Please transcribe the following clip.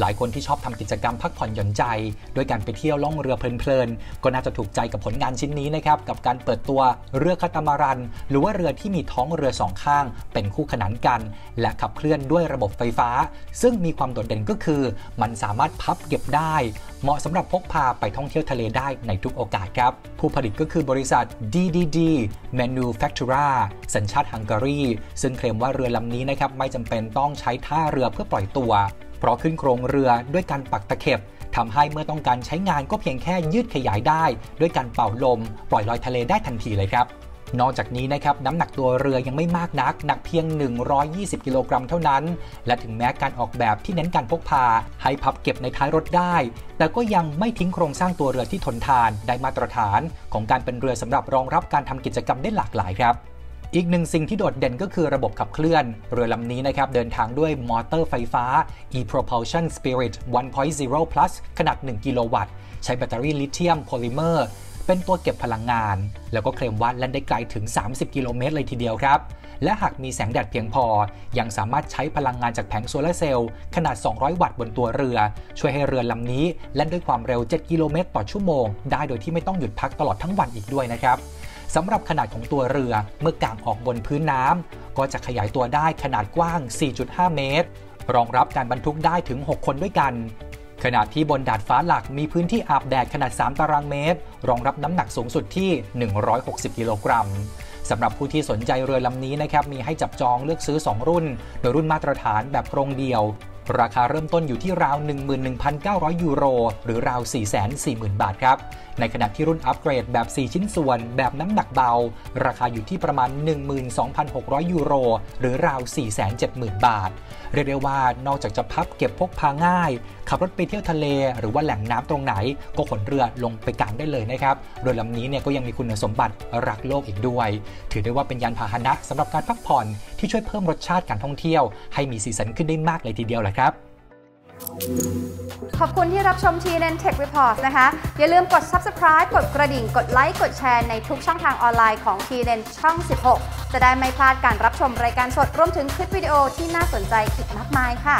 หลายคนที่ชอบทำกิจกรรมพักผ่อนหย่อนใจ โดยการไปเที่ยวล่องเรือเพลินๆ ก็น่าจะถูกใจกับผลงานชิ้นนี้นะครับ กับการเปิดตัวเรือคาตามารัน หรือว่าเรือที่มีท้องเรือสองข้าง เป็นคู่ขนานกัน และขับเคลื่อนด้วยระบบไฟฟ้า ซึ่งมีความโดดเด่นก็คือ มันสามารถพับเก็บได้ เหมาะสำหรับพกพาไปท่องเที่ยวทะเลได้ในทุกโอกาสครับ ผู้ผลิตก็คือบริษัท DDD Manufactura สัญชาติฮังการีซึ่งเคลมว่าเรือลำนี้นะครับไม่จำเป็นต้องใช้ท่าเรือเพื่อปล่อยตัว เพราะขึ้นโครงเรือด้วยการปักตะเข็บทำให้เมื่อต้องการใช้งานก็เพียงแค่ยืดขยายได้ ด้วยการเป่าลม ปล่อยลอยทะเลได้ทันทีเลยครับนอกจากนี้นะครับน้ำหนักตัวเรือยังไม่มากนัก หนักเพียง 120 กิโลกรัมเท่านั้น และถึงแม้การออกแบบที่เน้นการพกพา ให้พับเก็บในท้ายรถได้ แต่ก็ยังไม่ทิ้งโครงสร้างตัวเรือที่ทนทานได้มาตรฐาน ของการเป็นเรือสำหรับรองรับการทำกิจกรรมได้หลากหลายครับ อีกหนึ่งสิ่งที่โดดเด่นก็คือระบบขับเคลื่อน เรือลำนี้นะครับเดินทางด้วยมอเตอร์ไฟฟ้า ePropulsion Spirit 1.0 Plus ขนาด 1 กิโลวัตต์ ใช้แบตเตอรี่ลิเธียมโพลิเมอร์ เป็นตัวเก็บพลังงาน แล้วก็เคลมว่าแล่นได้ไกลถึง 30 กิโลเมตรเลยทีเดียวครับ และหากมีแสงแดดเพียงพอ ยังสามารถใช้พลังงานจากแผงโซลาร์เซลล์ขนาด 200 วัตต์บนตัวเรือ ช่วยให้เรือลำนี้แล่นด้วยความเร็ว 7 กิโลเมตรต่อชั่วโมง ได้โดยที่ไม่ต้องหยุดพักตลอดทั้งวันอีกด้วยนะครับ สำหรับขนาดของตัวเรือเมื่อกางออกบนพื้นน้ำก็จะขยายตัวได้ขนาดกว้าง 4.5 เมตร รองรับการบรรทุกได้ถึง 6 คนด้วยกัน ขณะที่บนดาดฟ้าหลักมีพื้นที่อาบแดดขนาด 3 ตารางเมตร รองรับน้ำหนักสูงสุดที่ 160 กิโลกรัมสำหรับผู้ที่สนใจเรือลำนี้นะครับมีให้จับจองเลือกซื้อ 2 รุ่น โดยรุ่นมาตรฐานแบบโครงเดียว ราคาเริ่มต้นอยู่ที่ราว 11,900 ยูโร หรือราว 440,000 บาทครับ ในขณะที่รุ่นอัปเกรดแบบ 4 ชิ้นส่วน แบบน้ำหนักเบา ราคาอยู่ที่ประมาณ 12,600 ยูโร หรือราว 470,000 บาท เรียกได้ว่านอกจากจะพับเก็บพกพาง่าย ขับรถไปเที่ยวทะเล หรือว่าแหล่งน้ำตรงไหน ก็ขนเรือลงไปกางได้เลยนะครับเรือลำนี้เนี่ยก็ยังมีคุณสมบัติรักโลกอีกด้วย ถือได้ว่าเป็นยานพาหนะสำหรับการพักผ่อนที่ช่วยเพิ่มรสชาติการท่องเที่ยว ให้มีสีสันขึ้นได้มากเลยทีเดียวแหละครับ ขอบคุณที่รับชม TNN Tech Report นะคะ อย่าลืมกด subscribe กดกระดิ่ง กดไลค์ กดแชร์ในทุกช่องทางออนไลน์ของ TNN ช่อง 16 จะได้ไม่พลาดการรับชมรายการสดรวมถึงคลิปวิดีโอที่น่าสนใจอีกมากมายค่ะ